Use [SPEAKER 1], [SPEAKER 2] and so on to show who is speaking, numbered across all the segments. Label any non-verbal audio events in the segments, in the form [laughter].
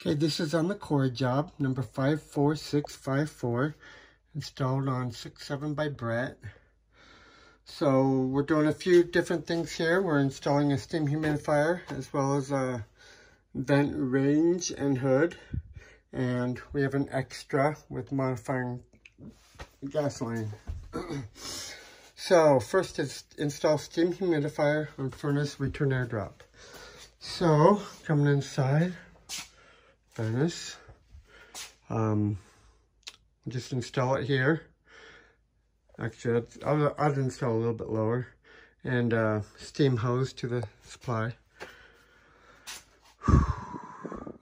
[SPEAKER 1] Okay, this is on the Corry job, number 54654, installed on 6.7 by Brett. So we're doing a few different things here. We're installing a steam humidifier as well as a vent range and hood. And we have an extra with modifying gas line. [clears throat] so first is install steam humidifier on furnace return air drop. So coming inside, Um, just install it here. Actually, I'll, I'll install a little bit lower. And uh, steam hose to the supply. [sighs]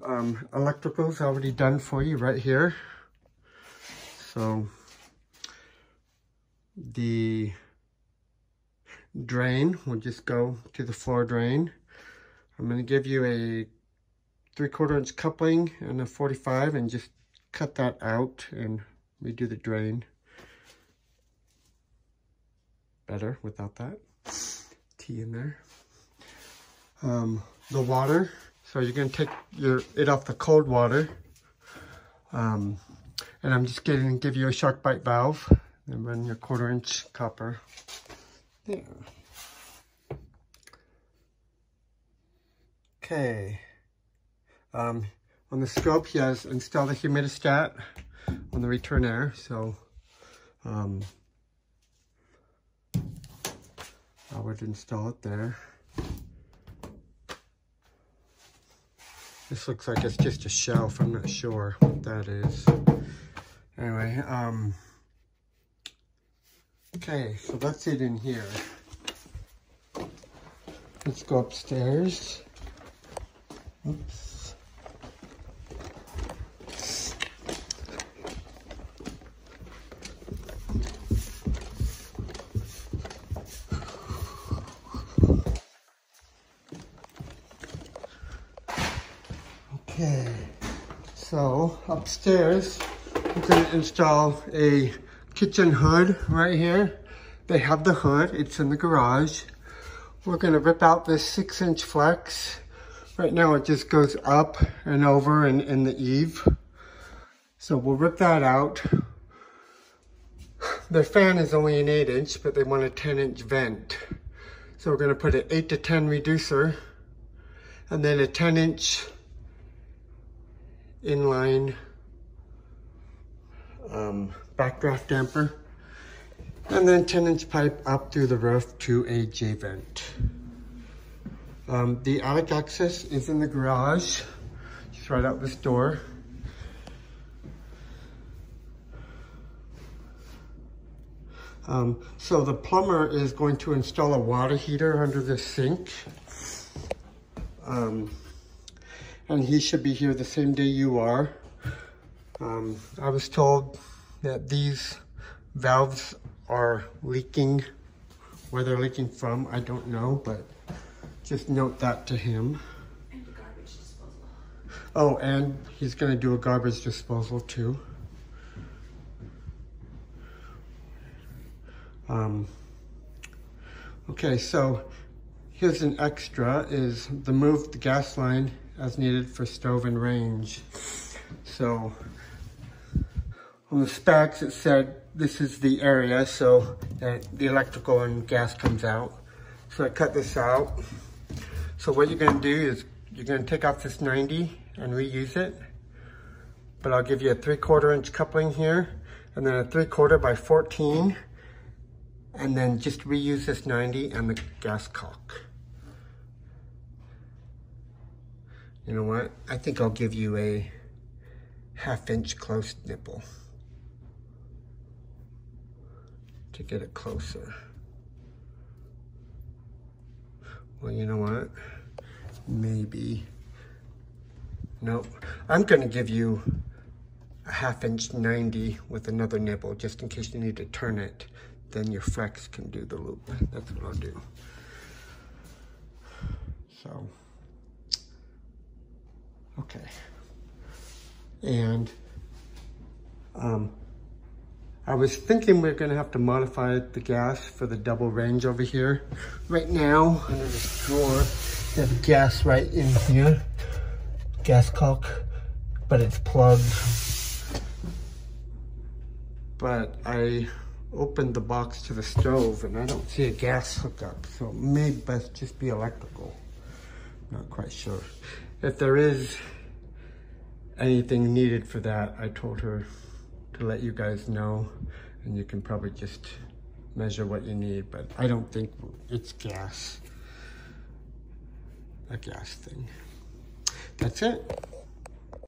[SPEAKER 1] Um, electrical's already done for you right here. So the drain will just go to the floor drain. I'm going to give you a three quarter inch coupling and a 45 and just cut that out and redo the drain better without that T in there. Um, the water, so you're going to take your it off the cold water. Um, and I'm just going to give you a SharkBite valve and run your quarter inch copper there. Okay. Um, on the scope, he has installed a humidistat on the return air. So um, I would install it there. This looks like it's just a shelf. I'm not sure what that is. Anyway, um, okay, so that's it in here. Let's go upstairs. Oops. Okay, so upstairs, I'm to install a kitchen hood right here. They have the hood, it's in the garage. We're going to rip out this six inch flex Right now it just goes up and over in, in the eave. So we'll rip that out. The fan is only an 8 inch, but they want a 10 inch vent. So we're going to put an 8 to 10 reducer and then a 10 inch inline um, backdraft damper and then 10 inch pipe up through the roof to a J vent. Um, the attic access is in the garage, just right out this door. Um, so the plumber is going to install a water heater under the sink. Um, and he should be here the same day you are. Um, I was told that these valves are leaking. Where they're leaking from, I don't know, but just note that to him.
[SPEAKER 2] And garbage disposal.
[SPEAKER 1] Oh, and he's going to do a garbage disposal too. Um, okay, so here's an extra is the move the gas line as needed for stove and range. So on the specs it said this is the area so that the electrical and gas comes out. So I cut this out. So what you're gonna do is you're gonna take off this 90 and reuse it. But I'll give you a three quarter inch coupling here and then a three quarter by 14 and then just reuse this 90 and the gas cock. You know what? I think I'll give you a half inch close nipple to get it closer. Well, you know what? Maybe. Nope. I'm going to give you a half inch 90 with another nipple just in case you need to turn it. Then your flex can do the loop. That's what I'll do. So, okay. And um, I was thinking we're gonna have to modify the gas for the double range over here. Right now, under this drawer, we have gas right in here, gas cock. but it's plugged. But I opened the box to the stove and I don't see a gas hookup, so it may best just be electrical. Not quite sure. If there is anything needed for that, I told her to let you guys know and you can probably just measure what you need, but I don't think it's gas, a gas thing. That's it.